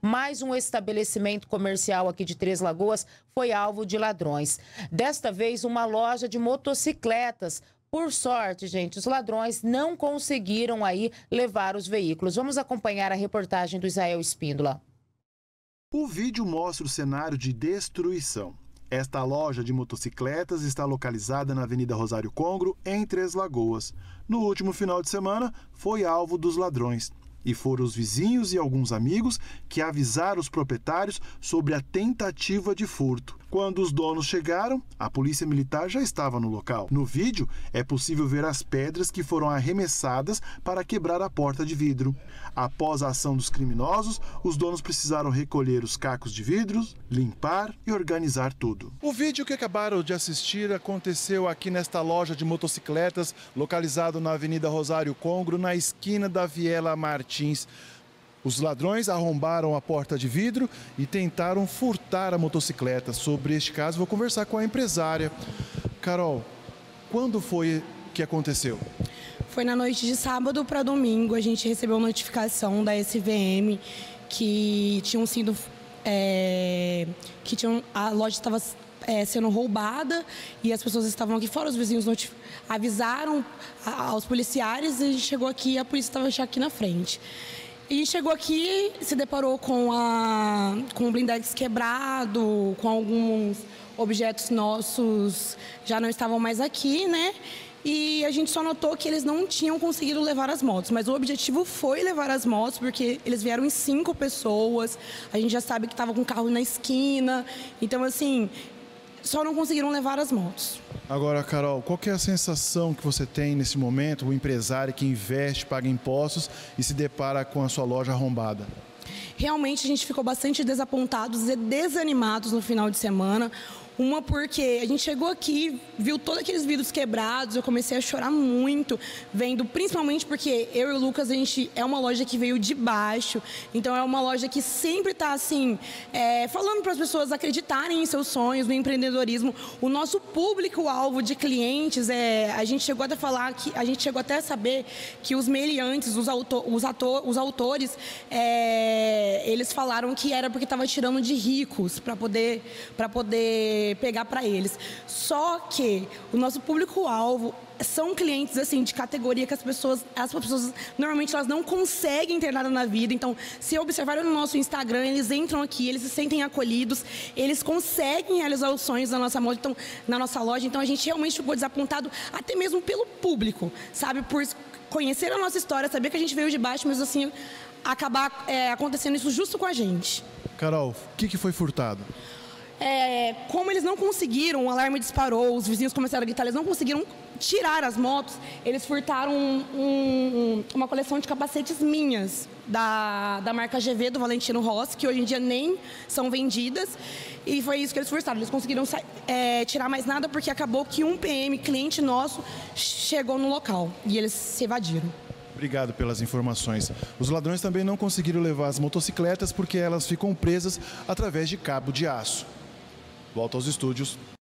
mais um estabelecimento comercial aqui de Três Lagoas foi alvo de ladrões. Desta vez, uma loja de motocicletas. Por sorte, gente, os ladrões não conseguiram aí levar os veículos. Vamos acompanhar a reportagem do Israel Espíndola. O vídeo mostra o cenário de destruição. Esta loja de motocicletas está localizada na Avenida Rosário Congro, em Três Lagoas. No último final de semana, foi alvo dos ladrões. E foram os vizinhos e alguns amigos que avisaram os proprietários sobre a tentativa de furto. Quando os donos chegaram, a polícia militar já estava no local. No vídeo, é possível ver as pedras que foram arremessadas para quebrar a porta de vidro. Após a ação dos criminosos, os donos precisaram recolher os cacos de vidros, limpar e organizar tudo. O vídeo que acabaram de assistir aconteceu aqui nesta loja de motocicletas, localizado na Avenida Rosário Congro, na esquina da Viela Martins. Os ladrões arrombaram a porta de vidro e tentaram furtar a motocicleta. Sobre este caso, vou conversar com a empresária. Carol, quando foi que aconteceu? Foi na noite de sábado para domingo. A gente recebeu notificação da SVM que tinham sido. É, que tinham, a loja estava é, sendo roubada e as pessoas estavam aqui fora, os vizinhos avisaram aos policiais e a gente chegou aqui e a polícia estava já aqui na frente. E chegou aqui, se deparou com, a, com o blindex quebrado, com alguns objetos nossos já não estavam mais aqui, né? E a gente só notou que eles não tinham conseguido levar as motos, mas o objetivo foi levar as motos, porque eles vieram em cinco pessoas, a gente já sabe que estava com o carro na esquina, então assim, só não conseguiram levar as motos. Agora, Carol, qual é a sensação que você tem nesse momento, o empresário que investe, paga impostos e se depara com a sua loja arrombada? Realmente a gente ficou bastante desapontados e desanimados no final de semana. Uma porque a gente chegou aqui, viu todos aqueles vidros quebrados, eu comecei a chorar muito, vendo, principalmente porque eu e o Lucas, a gente é uma loja que veio de baixo, então é uma loja que sempre está assim, é, falando para as pessoas acreditarem em seus sonhos, no empreendedorismo. O nosso público-alvo de clientes, é, a gente chegou até falar que a gente chegou até a saber que os meliantes, os, autor, os, ator, os autores, é, eles falaram que era porque estava tirando de ricos para poder, poder pegar para eles. Só que o nosso público-alvo são clientes assim de categoria que as pessoas, as pessoas normalmente elas não conseguem ter nada na vida. Então, se observarem no nosso Instagram, eles entram aqui, eles se sentem acolhidos, eles conseguem realizar os sonhos da nossa moda, então, na nossa loja. Então, a gente realmente ficou desapontado até mesmo pelo público, sabe, por conhecer a nossa história, saber que a gente veio de baixo, mas assim acabar é, acontecendo isso justo com a gente. Carol, o que, que foi furtado? É, como eles não conseguiram, o alarme disparou, os vizinhos começaram a gritar, eles não conseguiram tirar as motos, eles furtaram um, um, uma coleção de capacetes minhas, da, da marca GV, do Valentino Rossi, que hoje em dia nem são vendidas. E foi isso que eles furtaram. Eles conseguiram é, tirar mais nada porque acabou que um PM, cliente nosso, chegou no local e eles se evadiram. Obrigado pelas informações. Os ladrões também não conseguiram levar as motocicletas porque elas ficam presas através de cabo de aço. Volta aos estúdios.